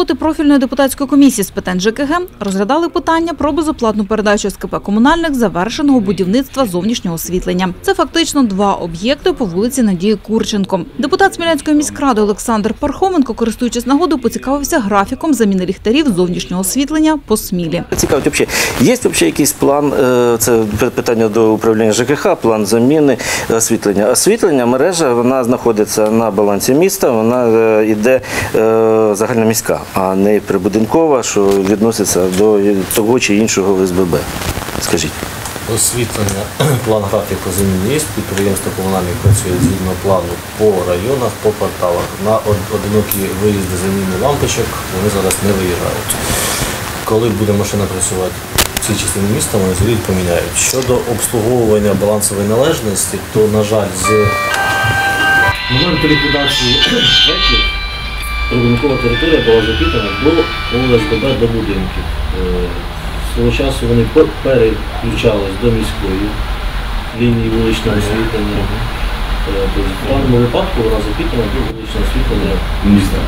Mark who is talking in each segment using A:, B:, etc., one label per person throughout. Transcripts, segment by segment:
A: роботи профільної депутатської комісії з питань ЖКГ розглядали питання про безоплатну передачу СКП комунальних завершеного будівництва зовнішнього освітлення. Це фактично два об'єкти по вулиці Надії Курченко. Депутат Смілянської міськради Олександр Пархоменко, користуючись нагодою, поцікавився графіком заміни ліхтарів зовнішнього освітлення по смілі.
B: Цікавить, взагалі, є взагалі якийсь план, е, це питання до управління ЖКХ, план заміни освітлення. Освітлення, мережа, вона знаходиться на балансі міста, вона е, йде е, загальноміська, а не прибудинкова, що відноситься до того чи іншого ОСББ. Скажіть.
C: Освітлення, план графіку заміни є, підприємство комунальне працює згідно плану по районах, по кварталах. На одинокі виїзди заміни лампочок вони зараз не виїжджають. Коли буде машина працювати в цій частині міста, вони звідти поміняють. Щодо обслуговування балансової належності, то, на жаль, з моменту ліквідації ветлів прибудинкова територія була запитана до ОСББ до будинків. Е, Свого часу вони переключались до міської лінії вуличного освітлення. Е, В даному випадку вона запитана до вуличного освітлення міста.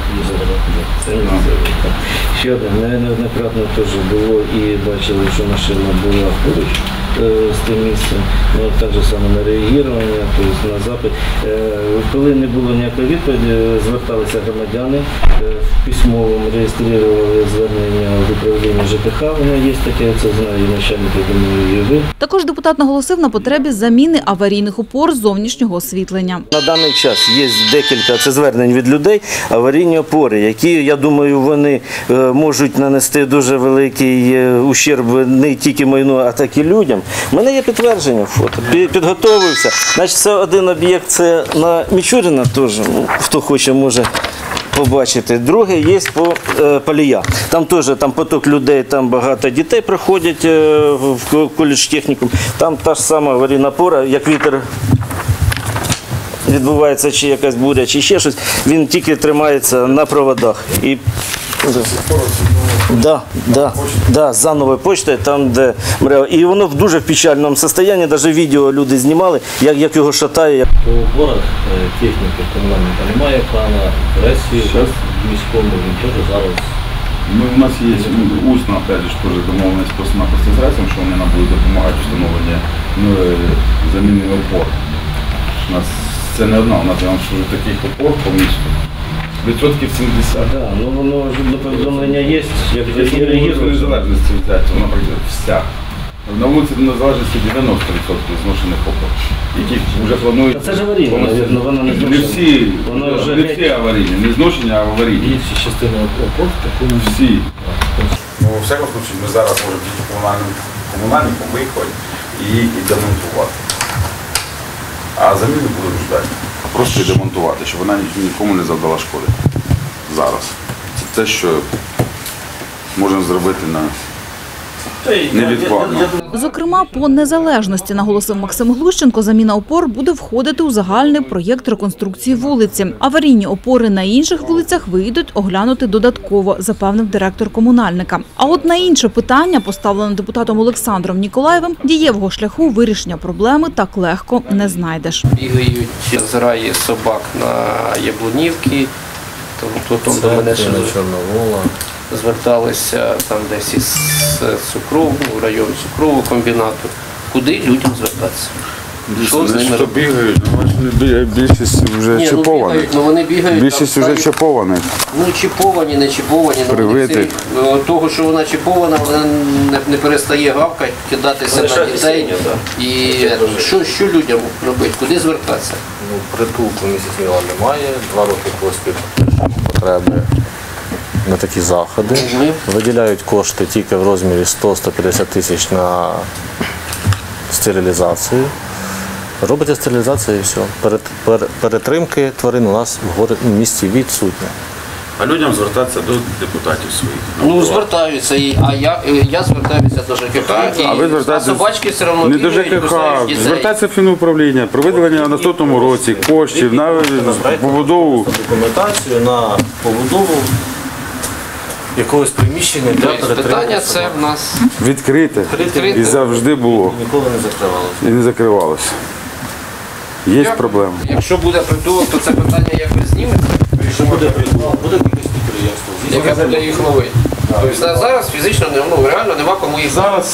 B: Ще одне, неоднократно теж було і бачили, що машина була поруч е, з тим місцем. Ну, так же само на реагування, тобто на запит. Е, Коли не було ніякої відповіді, зверталися громадяни е, в письмовому, реєстрували звернення в управління ЖКХ, воно є таке, це знає і начальник, я думаю, і ви.
A: Також депутат наголосив на потребі заміни аварійних опор зовнішнього освітлення.
B: На даний час є декілька це звернень від людей, аварійні опори, які, я думаю, вони е, можуть нанести дуже великий е, ущерб не тільки майну, а так і людям. У мене є підтвердження фото. Пі- Підготовився. Значить, це один об'єкт, це на Мічуріна теж, ну, хто хоче, може. Побачити. Друге є по е, Палія. Там теж там поток людей, там багато дітей приходять е, в ко- коледж технікум. Там та ж сама аварійна пора, як вітер відбувається чи якась буря, чи ще щось, він тільки тримається на проводах. І... Да, да, да, за новою почтою, там, де мрева. І воно в дуже в печальному стані, навіть відео люди знімали, як, як його шатає.
C: По опорах е, техніки комунальника немає плана, пресі в міському він теж зараз
D: Ну, у нас є ну, усно, опять же, теж домовленість просто-напросто з РЕСом, що вони нам будуть допомагати в встановленні ну, е, заміни опор. У нас це не одна, у нас я вам скажу, таких опор по місту. Відсотків 70.
B: Да, ну воно ж до повідомлення є, як
D: вулицю незалежності взяти, працює вся. На вулиці незалежності 90% зношених опор, які вже планують.
B: Та це ж аварійна,
D: повністю-
B: навірно, вона не
D: Не
B: зношена.
D: всі,
B: Вона
D: не
B: вже
D: всі аварійні, не зношені, а аварійні.
C: більші частини опор в такому
D: Всі.
E: Ну, у всякому случае, ми зараз можемо тільки комунальним комунальникам виїхати і, і демонтувати. А заміну будемо ждати. Просто і демонтувати, щоб вона нікому не завдала шкоди. Зараз. Це те, що можемо зробити на невідкладно.
A: Зокрема, по незалежності, наголосив Максим Глущенко, заміна опор буде входити у загальний проєкт реконструкції вулиці. Аварійні опори на інших вулицях вийдуть оглянути додатково, запевнив директор комунальника. А от на інше питання, поставлене депутатом Олександром Ніколаєвим, дієвого шляху вирішення проблеми так легко не знайдеш.
F: бігають зграї собак на Яблунівки, тобто там до мене ще
C: Чорновола.
F: Зверталися там десь із цукрового, в район цукрового комбінату. Куди людям звертатися? Що з ними робити?
E: бігають, більшість вже
F: Ні, ну, бігають, ну вони бігають.
E: Більшість
F: там,
E: вже
F: ставлять-
E: чіпованих.
F: Ну, чіповані, не чіповані, ну, вони
E: Привити.
F: всі, е, того, що вона чіпована, вона не, не перестає гавкати, кидатися на
C: Лишати
F: дітей.
C: сіння.
F: І е, що, що людям робити? Куди звертатися?
C: Ну, притулку місяць Міла немає, два роки поспіль потреби на такі заходи. Виділяють кошти тільки в розмірі 100-150 тисяч на стерилізацію. Робиться стерилізація і все. Перед, перетримки тварин у нас в місті відсутня.
E: А людям звертатися до депутатів своїх.
F: Ну, звертаються, і- а я, я звертаюся до ЖКХ, і,
E: А ви звертаєтесь
F: а собачки все одно
E: не до ЖКХ, звертатися в фінуправління про виділення в наступному році коштів на побудову.
C: Документацію на побудову якогось приміщення для
F: Тобто
C: перетримки.
F: питання це в нас
E: Відкрите
F: Відкрите.
E: і завжди було
C: Ніколи не закривалося.
E: і не закривалося. Є проблеми.
F: Якщо буде притулок, то це питання якось зніметься.
C: Якщо буде притулок, буде якесь підприємство.
F: яке буде їх ловити. Тобто зараз фізично не- ну, реально нема кому їх
D: Зараз